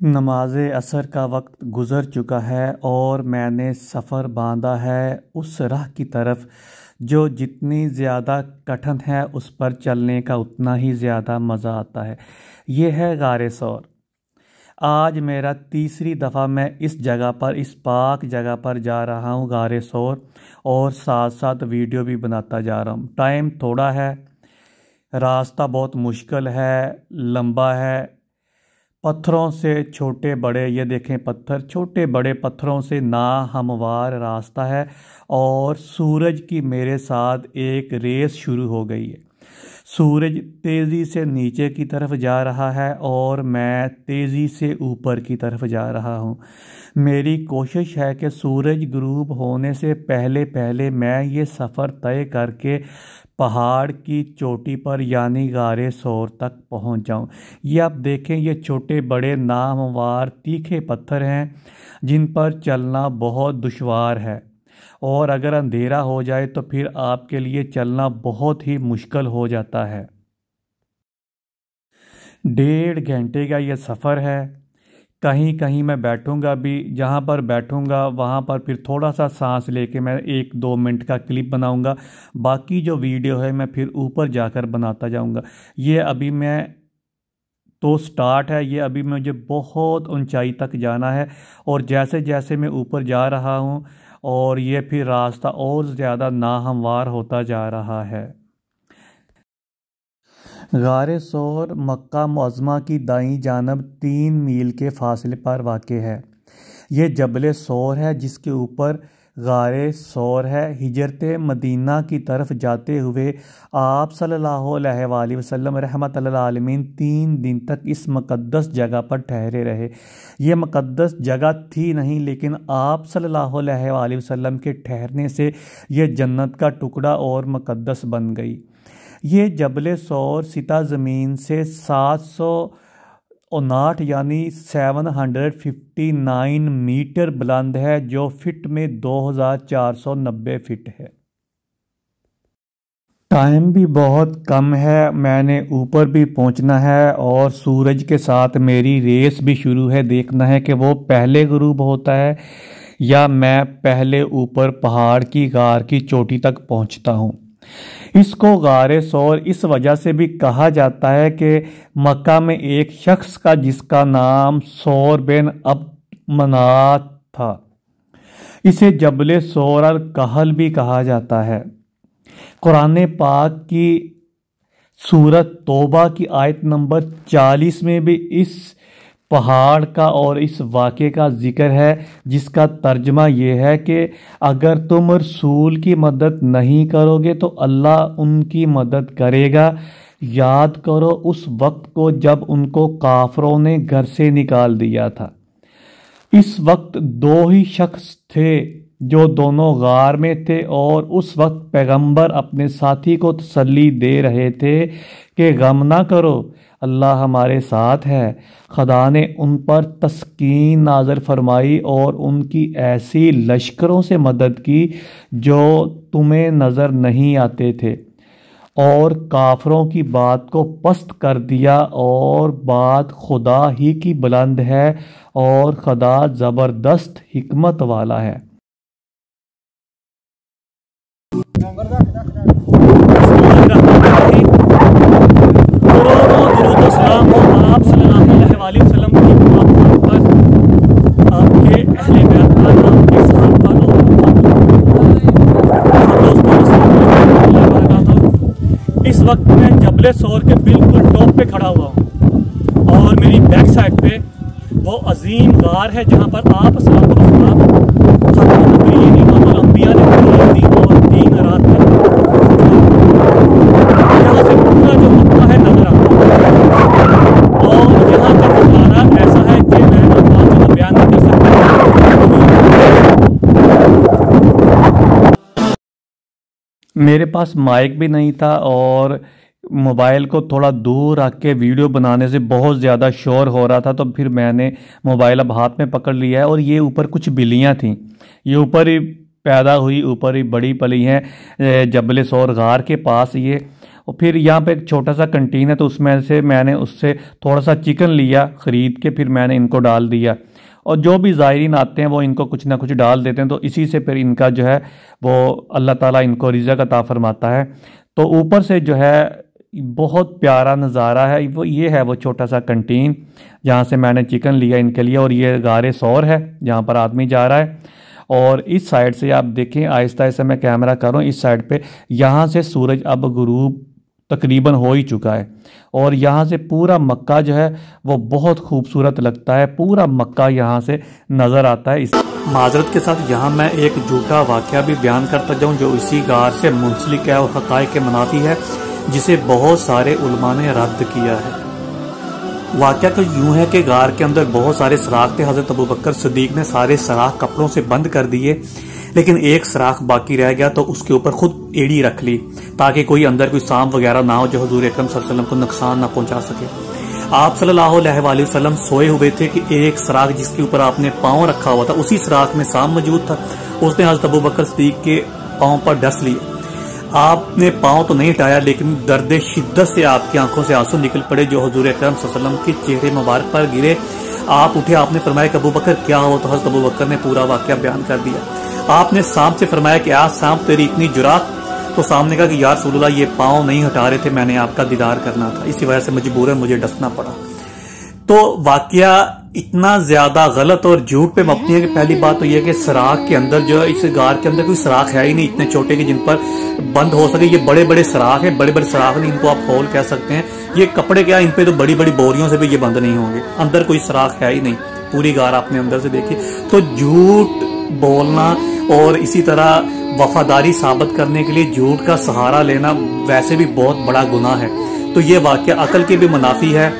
नमाज़ असर का वक्त गुज़र चुका है और मैंने सफ़र बांधा है उस राह की तरफ़, जो जितनी ज़्यादा कठिन है उस पर चलने का उतना ही ज़्यादा मज़ा आता है। ये है गार सौर। आज मेरा तीसरी दफ़ा मैं इस जगह पर, इस पाक जगह पर जा रहा हूँ गार सौर और साथ साथ वीडियो भी बनाता जा रहा हूँ। टाइम थोड़ा है, रास्ता बहुत मुश्किल है, लंबा है पत्थरों से छोटे बड़े, ये देखें पत्थर, छोटे बड़े पत्थरों से ना हमवार रास्ता है और सूरज की मेरे साथ एक रेस शुरू हो गई है। सूरज तेज़ी से नीचे की तरफ़ जा रहा है और मैं तेज़ी से ऊपर की तरफ़ जा रहा हूँ। मेरी कोशिश है कि सूरज ग्रूब होने से पहले पहले मैं ये सफ़र तय करके पहाड़ की चोटी पर यानी गारे सोर तक पहुँच जाऊँ। ये आप देखें, ये छोटे बड़े नामवार तीखे पत्थर हैं, जिन पर चलना बहुत दुशवार है। और अगर अंधेरा हो जाए तो फिर आपके लिए चलना बहुत ही मुश्किल हो जाता है। डेढ़ घंटे का यह सफ़र है। कहीं कहीं मैं बैठूँगा भी, जहाँ पर बैठूँगा, वहाँ पर फिर थोड़ा सा सांस लेके मैं एक दो मिनट का क्लिप बनाऊँगा। बाकी जो वीडियो है, मैं फिर ऊपर जाकर बनाता जाऊँगा। ये अभी मैं तो स्टार्ट है, ये अभी मुझे बहुत ऊंचाई तक जाना है और जैसे जैसे मैं ऊपर जा रहा हूँ और ये फिर रास्ता और ज़्यादा नाहमवार होता जा रहा है। गार सौर मक्का मज़मा की दाई जानब तीन मील के फासले पर वाक़ है। यह जबल सौर है जिसके ऊपर गार सौर है। हिजरत मदीना की तरफ़ जाते हुए आप अलैहि वसल्लम रहमत आलमीन तीन दिन तक इस मुक़दस जगह पर ठहरे रहे। ये मुक़दस जगह थी नहीं, लेकिन आप अलैहि वसल्लम के ठहरने से यह जन्नत का टुकड़ा और मुक़दस बन गई। ये जबल सौर सिता ज़मीन से सात सौ उनाठ यानी seven hundred fifty nine metre बुलंद है, जो फिट में दो हज़ार चार सौ नब्बे फिट है। टाइम भी बहुत कम है, मैंने ऊपर भी पहुँचना है और सूरज के साथ मेरी रेस भी शुरू है। देखना है कि वो पहले ग्रूब होता है या मैं पहले ऊपर पहाड़ की गार की चोटी तक पहुँचता हूँ। इसको गार सौर इस वजह से भी कहा जाता है कि मक्का में एक शख्स का जिसका नाम सौर बिन अब मनात था। इसे जबल सौर अल कहल भी कहा जाता है। कुरान पाक की सूरत तोबा की आयत नंबर 40 में भी इस पहाड़ का और इस वाक़े का ज़िक्र है, जिसका तर्जमा यह है कि अगर तुम रसूल की मदद नहीं करोगे तो अल्लाह उनकी मदद करेगा। याद करो उस वक्त को जब उनको काफरों ने घर से निकाल दिया था। इस वक्त दो ही शख्स थे जो दोनों गार में थे और उस वक्त पैगंबर अपने साथी को तसल्ली दे रहे थे कि गम ना करो, अल्लाह हमारे साथ है। खुदा ने उन पर तस्कीन नाजर फरमाई और उनकी ऐसी लश्करों से मदद की जो तुम्हें नज़र नहीं आते थे। और काफरों की बात को पस्त कर दिया और बात खुदा ही की बुलंद है और खुदा ज़बरदस्त हमत वाला है। जबले सौर के बिल्कुल टॉप पे खड़ा हुआ हूँ और मेरी बैक साइड पे वो अजीम गार है जहाँ पर आप अम्बिया ने तीन दिन और तीन रात तक यहाँ से पूरा जो मक्का है नज़र आता और यहाँ का नज़ारा ऐसा है कि मैं अल्फाज में बयान नहीं कर सकता मेरे पास माइक भी नहीं था और मोबाइल को थोड़ा दूर रख के वीडियो बनाने से बहुत ज़्यादा शोर हो रहा था तो फिर मैंने मोबाइल अब हाथ में पकड़ लिया है और ये ऊपर कुछ बिल्लियाँ थीं। ये ऊपर ही पैदा हुई, ऊपर ही बड़ी पली हैं जबल सौर गार के पास ये। और फिर यहाँ पे एक छोटा सा कंटीन है तो उसमें से मैंने उससे थोड़ा सा चिकन लिया, ख़रीद के फिर मैंने इनको डाल दिया। और जो भी ज़ायरीन आते हैं, वो इनको कुछ ना कुछ डाल देते हैं। तो इसी से फिर इनका जो है, वो अल्लाह ताला इनको रिज़ा का फरमाता है। तो ऊपर से जो है, बहुत प्यारा नज़ारा है। वो ये है, वो छोटा सा कंटीन, जहाँ से मैंने चिकन लिया इनके लिए, और ये गारे सौर है, जहाँ पर आदमी जा रहा है। और इस साइड से आप देखें आहिस्ता आहिस्ता मैं कैमरा कर इस साइड पे यहाँ से सूरज अब गुरूब तकरीबन हो ही चुका है। और यहाँ से पूरा मक्का जो है, वो बहुत खूबसूरत लगता है। पूरा मक्का यहाँ से नज़र आता है। इस माजरत के साथ यहाँ मैं एक झूठा वाक़ भी बयान करता जाऊँ जो इसी गार से मुंसलिक है और हक़ के मनाती है, जिसे बहुत सारे उलमा ने रद्द किया है। वाक्य तो यूँ है कि गार के अंदर बहुत सारे सराख थे, हज़रत अबू बकर सदीक ने सारे सराख कपड़ों से बंद कर दिए, लेकिन एक सराख बाकी रह गया तो उसके ऊपर खुद एड़ी रख ली, ताकि कोई अंदर कोई सांप वगैरह ना हो जो हजूर अक्रम वसल्लम को नुकसान ना पहुँचा सके। आप सल्लल्लाहु अलैहि वसल्लम सोए हुए थे कि एक सराख जिसके ऊपर आपने पाँव रखा हुआ था, उसी सराख में सांप मौजूद था। उसने हज़रत अबू बकर सदीक के पाँव पर डस लिए। आपने पाँव तो नहीं हटाया, लेकिन दर्द शिद्दत से आपकी आँखों से आँसू निकल पड़े जो हजूर अक्रम के चेहरे मुबारक पर गिरे। आप उठे, आपने फरमाया कि अबू बकर, क्या हो? तो हज़रत अबू बकर ने पूरा वाक्य बयान कर दिया। आपने सांप से फरमाया कि आज सांप, तेरी इतनी जुरात। तो सामने कहा कि, यार सुल्ला ये पाँव नहीं हटा रहे थे, मैंने आपका दीदार करना था। इसी वजह से मजबूरन मुझे डसना पड़ा। तो वाक्य इतना ज़्यादा गलत और झूठ पे मबनी है कि पहली बात तो यह कि सराख के अंदर जो है, इस गार के अंदर कोई सराख है ही नहीं इतने छोटे के, जिन पर बंद हो सके। ये बड़े बड़े सराख है बड़े बड़े सराख नहीं, इनको आप होल कह सकते हैं। ये कपड़े क्या, इन पे तो बड़ी बड़ी बोरियों से भी ये बंद नहीं होंगे। अंदर कोई सराख है ही नहीं। पूरी गार आपने अंदर से देखी। तो झूठ बोलना और इसी तरह वफादारी साबित करने के लिए झूठ का सहारा लेना वैसे भी बहुत बड़ा गुना है। तो ये वाक्य अकल के भी मुनाफी है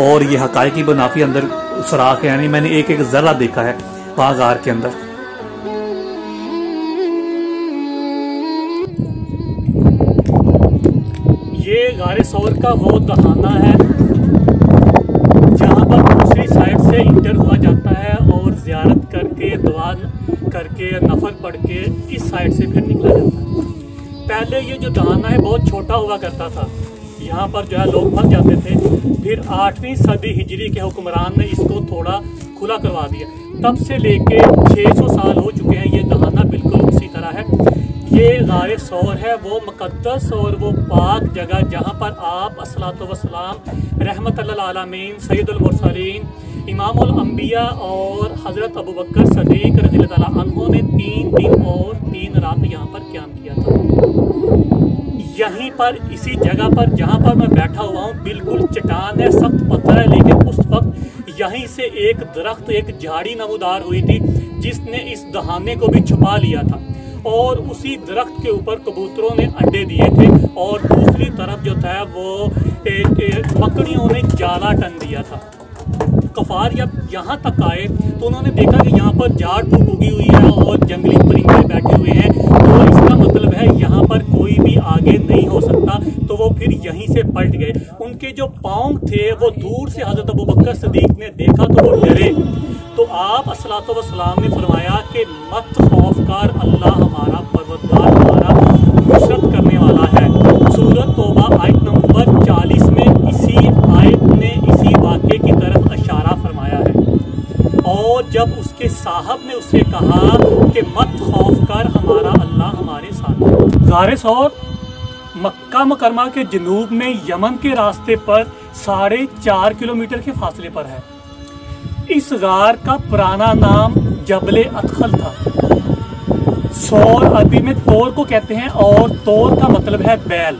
और ये हकाई की मुनाफी अंदर सुराख यानी मैंने एक एक जरा देखा है गार के अंदर। ये गारे सौर का वो दहाना है, जहाँ पर दूसरी साइड से इंटर हुआ जाता है और जियारत करके दुआ करके, नफर पढ़ के इस साइड से फिर निकला जाता है। पहले ये जो दहाना है, बहुत छोटा हुआ करता था। यहाँ पर जो है लोग फंस जाते थे। फिर आठवीं सदी हिजरी के हुक्मरान ने इसको थोड़ा खुला करवा दिया। तब से लेके 600 साल हो चुके हैं ये दहाना बिल्कुल उसी तरह है। ये गार सौर है, वो मुकदस और वो पाक जगह जहाँ पर आप असलात वसलाम रहमत आलमीन सैदुलमरसलिन इमामबिया और हज़रत अबू बकर सदीक रज़ी ने तीन दिन और तीन रात यहाँ पर क्याम किया था। यहीं पर, इसी जगह पर जहाँ पर मैं बैठा हुआ हूँ, बिल्कुल चट्टान है, सख्त पत्थर है, लेकिन उस वक्त यहीं से एक दरख्त, एक झाड़ी नमोदार हुई थी, जिसने इस दहाने को भी छुपा लिया था। और उसी दरख्त के ऊपर कबूतरों ने अंडे दिए थे, और दूसरी तरफ़ जो था, वो मकड़ियों ने जाला टन दिया था। कफार जब यहाँ तक आए तो उन्होंने देखा कि यहाँ पर झाड़ फूक उगी हुई है और जंगली परिंदे बैठे हुए हैं तो इसका मतलब है यहाँ पर कोई भी आगे नहीं हो सकता तो वो फिर यहीं से पलट गए। उनके जो पाँव थे, वो दूर से हज़रत अबू बकर सदीक ने देखा तो वो डरे। तो आप असलात वसलाम ने फरमाया कि मत खौफ कर, अल्लाह हमारा परवतगार हमारा नुसरत करने वाला है। सूरत तोबा आयत नंबर 40 में इसी आयत ने इसी वाक्य की तरफ़ इशारा फरमाया है। और जब उसके साहब ने उससे कहा कि मत खौफ कर, हमारा अल्लाह हमारे साथ गारिस और मक्का मकरमा के जनूब में यमन के रास्ते पर साढ़े चार किलोमीटर के फासले पर है। इस गार का पुराना नाम जबले अतखल था। सौर अरबी में तोर को कहते हैं और तोर का मतलब है बैल।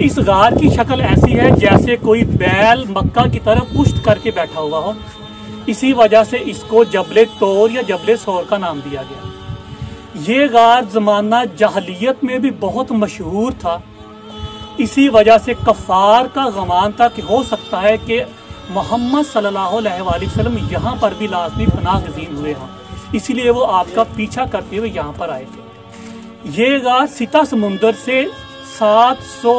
इस गार की शक्ल ऐसी है जैसे कोई बैल मक्का की तरफ़ पुष्ट करके बैठा हुआ हो। इसी वजह से इसको जबले तोर या जबले सौर का नाम दिया गया। ये गार जमाना जहलीत में भी बहुत मशहूर था। इसी वजह से कफार का गमान था कि हो सकता है कि मोहम्मद सल्लल्लाहु वसल्लम यहाँ पर भी लाजमी पनाह गजीन हुए हैं। इसीलिए वो आपका पीछा करते हुए यहाँ पर आए थे। ये गार सीता समुंदर से सात सौ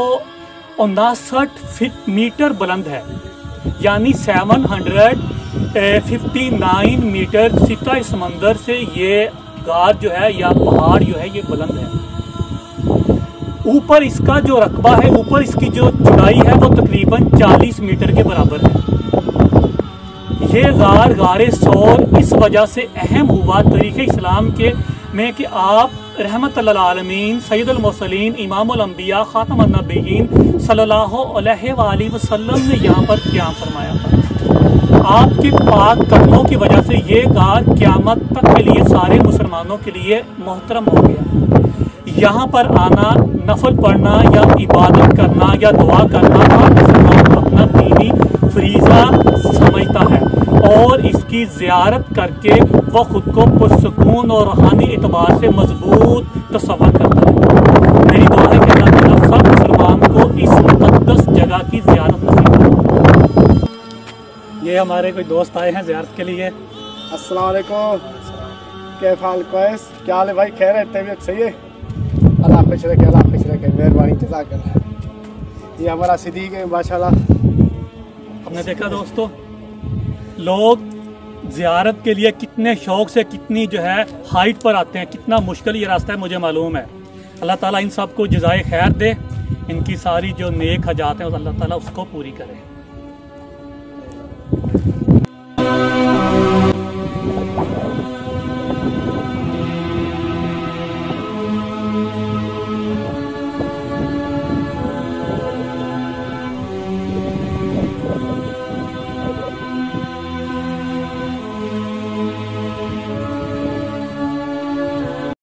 उनासठ फिट मीटर बुलंद है। यानी seven hundred fifty nine metre Sita समंदर से ये गार जो है या पहाड़ जो है, ये बुलंद है। ऊपर इसका जो रकबा है, ऊपर इसकी जो चौड़ाई है, वो तकरीबन 40 मीटर के बराबर है। ये गार गार सौर इस वजह से अहम हुआ तरीक़ इस्लाम के में कि आप रहमत आलमीन सैदुलमसलिन इमामबिया ख़ातमनबीन अलैहि वसल्लम ने यहाँ पर क्या फरमाया था। आपके पाक कदमों की वजह से ये गार क्यामत तक के लिए सारे मुसलमानों के लिए मोहतरम हो गया। यहाँ पर आना, नफल पढ़ना या इबादत करना या दुआ करना, हर मुसलमान अपना दीनी फरीज़ा समझता है और इसकी ज़ियारत करके वह ख़ुद को पुरसकून और रूहानी एतबार से मज़बूत तस्वर करता है। मेरी दुआ है कि अल्लाह सब मुसलमान को इस मुकदस जगह की नसीब ये हमारे कोई दोस्त आए हैं ज़्यारत के लिए। अस्सलाम वालेकुम। कैफाल कैस क्या हाल है भाई? खैर है तबीयत सही है? अल्लाह खुश रखे अल्लाह खुश रखे। मेहरबानी जजाक ये हमारा सिद्दीक है माशाल्लाह। हमने देखा दोस्तों लोग ज़ियारत के लिए कितने शौक से कितनी जो है हाइट पर आते हैं। कितना मुश्किल ये रास्ता है मुझे मालूम है। अल्लाह ताला इन सबको जजाय खैर दे। इनकी सारी जो नेक हजात हैं अल्लाह ताला उसको पूरी करे।